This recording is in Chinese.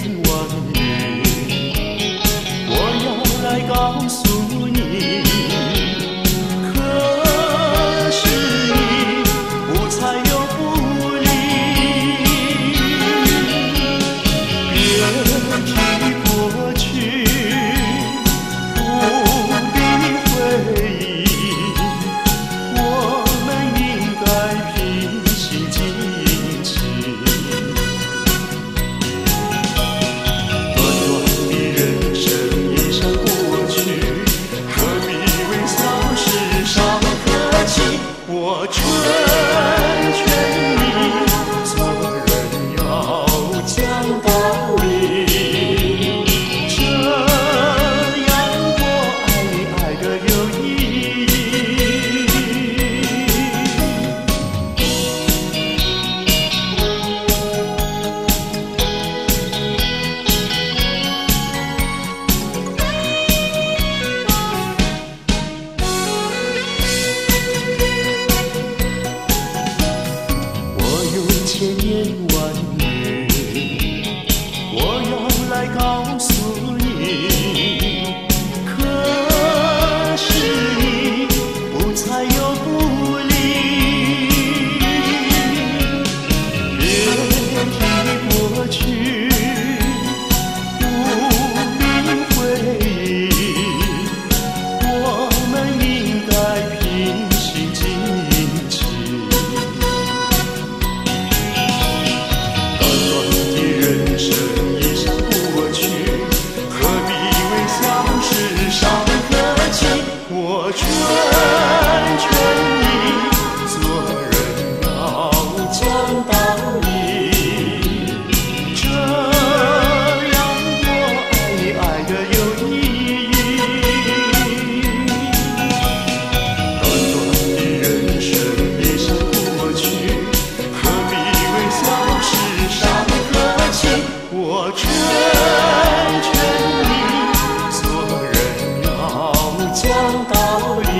didn't want 我劝劝你做人要讲道理